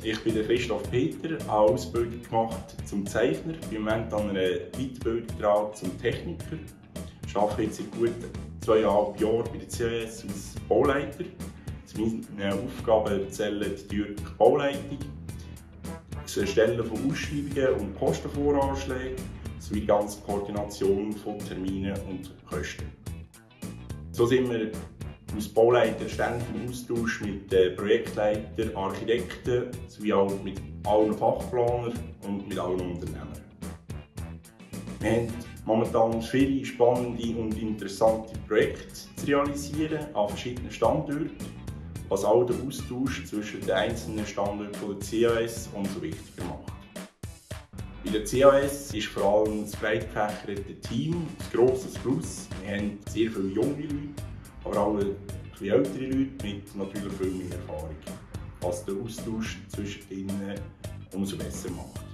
Christoph Peter, eine Ausbildung gemacht zum Zeichner, bin im Moment an einer Weiterbildung dran zum Techniker. Ich arbeite jetzt seit gut zweieinhalb Jahren bei der CAS als Bauleiter. Zu meinen Aufgaben zählen die Bauleitung, das Erstellen von Ausschreibungen und Kostenvoranschlägen sowie die ganze Koordination von Terminen und Kosten. So sind wir als Bauleiter ständig im Austausch mit den Projektleitern, Architekten sowie auch mit allen Fachplanern und mit allen Unternehmern. Wir haben momentan viele spannende und interessante Projekte zu realisieren an verschiedenen Standorten, was auch den Austausch zwischen den einzelnen Standorten der CAS umso wichtiger macht. Bei der CAS ist vor allem das breit gefächerte Team ein grosses Plus. Wir haben sehr viele junge Leute, aber auch etwas ältere Leute mit natürlich viel mehr Erfahrung, was den Austausch zwischen ihnen umso besser macht.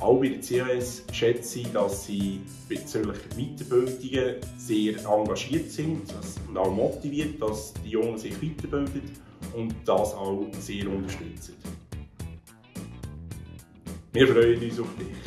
Auch bei der CAS schätze ich, dass sie bezüglich Weiterbildungen sehr engagiert sind und auch motiviert, dass die Jungen sich weiterbilden und das auch sehr unterstützen. Wir freuen uns auf dich.